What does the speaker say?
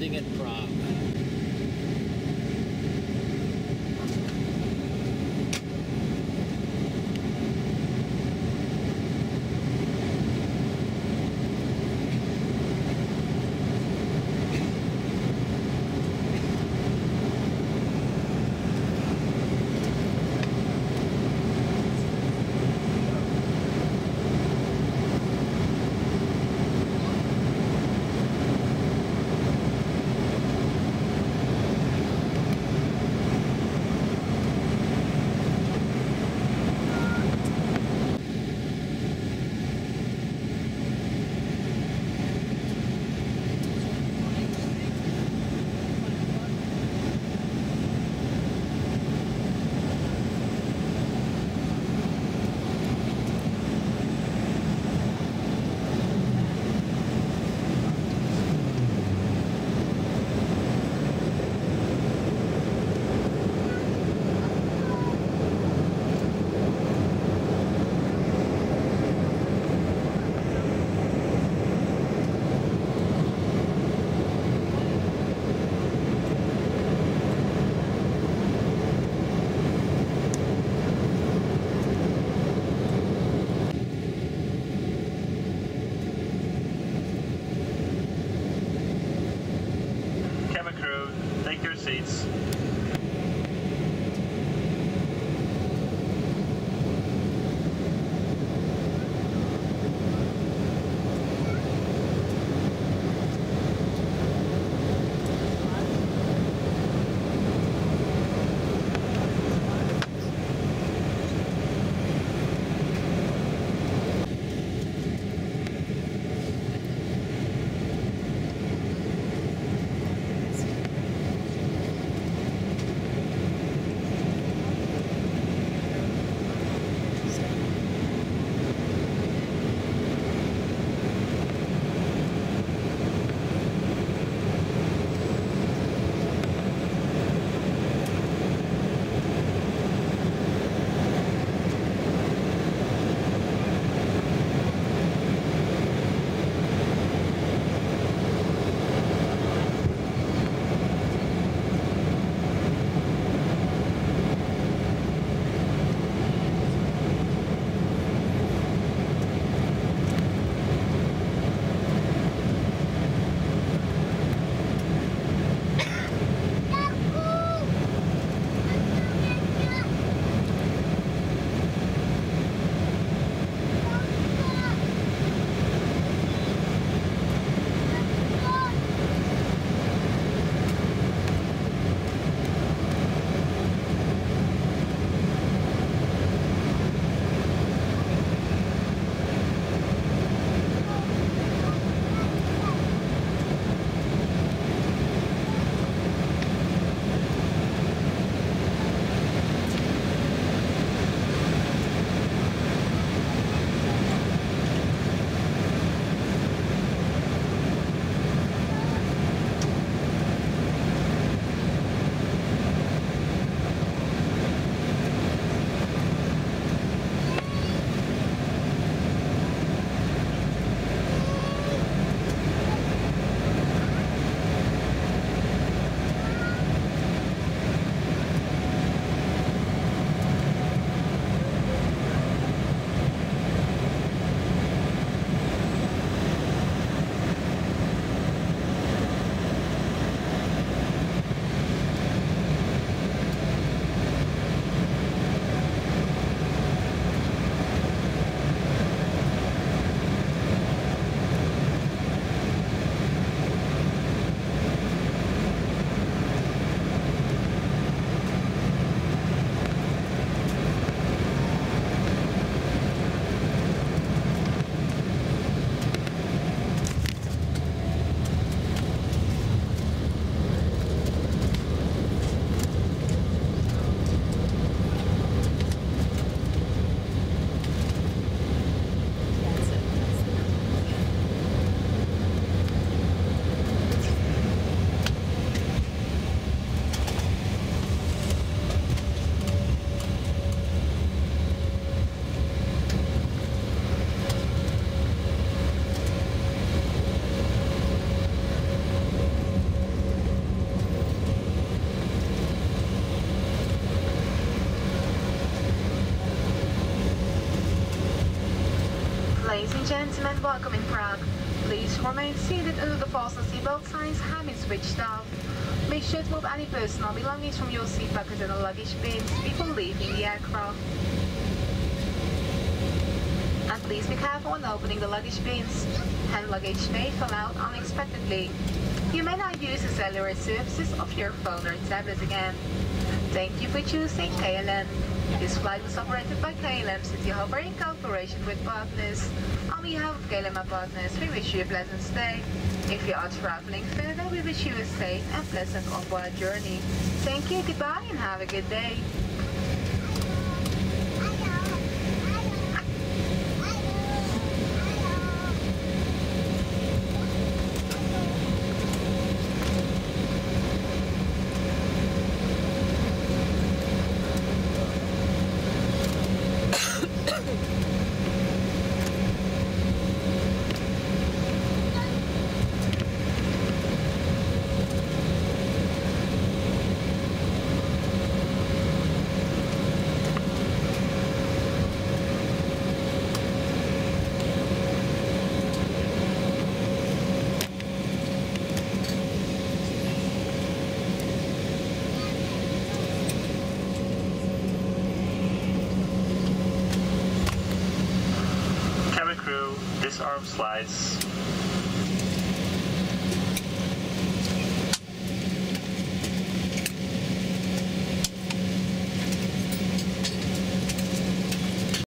landing Prague. Take your seats. Ladies and gentlemen, welcome in Prague. Please remain seated until the fasten seatbelt signs have been switched off. Make sure to move any personal belongings from your seat buckets and luggage bins before leaving the aircraft. And please be careful when opening the luggage bins. Hand luggage may fall out unexpectedly. You may not use the cellular services of your phone or tablet again. Thank you for choosing KLM. This flight was operated by KLM Cityhopper in cooperation with partners. On behalf of KLM partners, we wish you a pleasant stay. If you are traveling further, we wish you a safe and pleasant onward journey. Thank you, goodbye, and have a good day. Disarm slides.